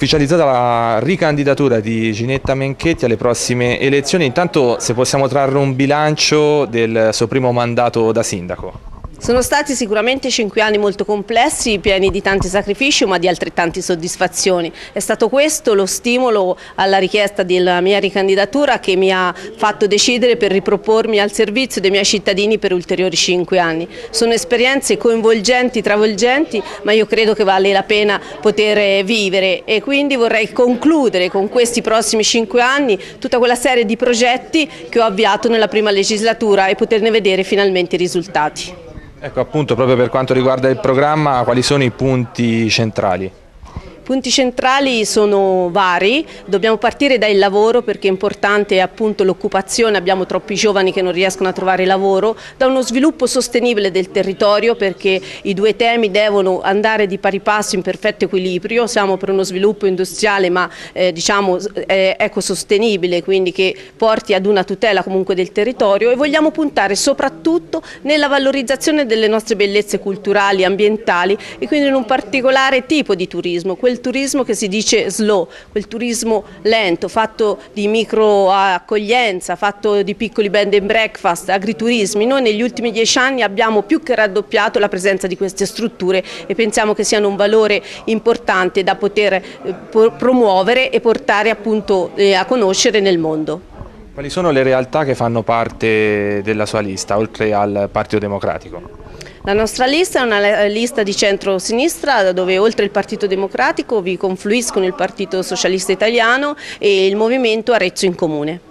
ufficializzata la ricandidatura di Ginetta Menchetti alle prossime elezioni, intanto se possiamo trarre un bilancio del suo primo mandato da sindaco. Sono stati sicuramente cinque anni molto complessi, pieni di tanti sacrifici ma di altrettanti soddisfazioni. È stato questo lo stimolo alla richiesta della mia ricandidatura che mi ha fatto decidere per ripropormi al servizio dei miei cittadini per ulteriori cinque anni. Sono esperienze coinvolgenti, travolgenti, ma io credo che vale la pena poter vivere e quindi vorrei concludere con questi prossimi cinque anni tutta quella serie di progetti che ho avviato nella prima legislatura e poterne vedere finalmente i risultati. Ecco appunto proprio per quanto riguarda il programma quali sono i punti centrali? Punti centrali sono vari, dobbiamo partire dal lavoro perché è importante appunto l'occupazione, abbiamo troppi giovani che non riescono a trovare lavoro, da uno sviluppo sostenibile del territorio perché i due temi devono andare di pari passo in perfetto equilibrio, siamo per uno sviluppo industriale ma eh, diciamo eh, ecosostenibile, quindi che porti ad una tutela comunque del territorio. E vogliamo puntare soprattutto nella valorizzazione delle nostre bellezze culturali, ambientali e quindi in un particolare tipo di turismo, quel turismo che si dice slow, quel turismo lento, fatto di micro accoglienza, fatto di piccoli bed and breakfast, agriturismi. Noi negli ultimi dieci anni abbiamo più che raddoppiato la presenza di queste strutture e pensiamo che siano un valore importante da poter eh, promuovere e portare appunto eh, a conoscere nel mondo. Quali sono le realtà che fanno parte della sua lista, oltre al Partito Democratico? La nostra lista è una lista di centro-sinistra dove oltre il Partito Democratico vi confluiscono il Partito Socialista Italiano e il Movimento Arezzo in Comune.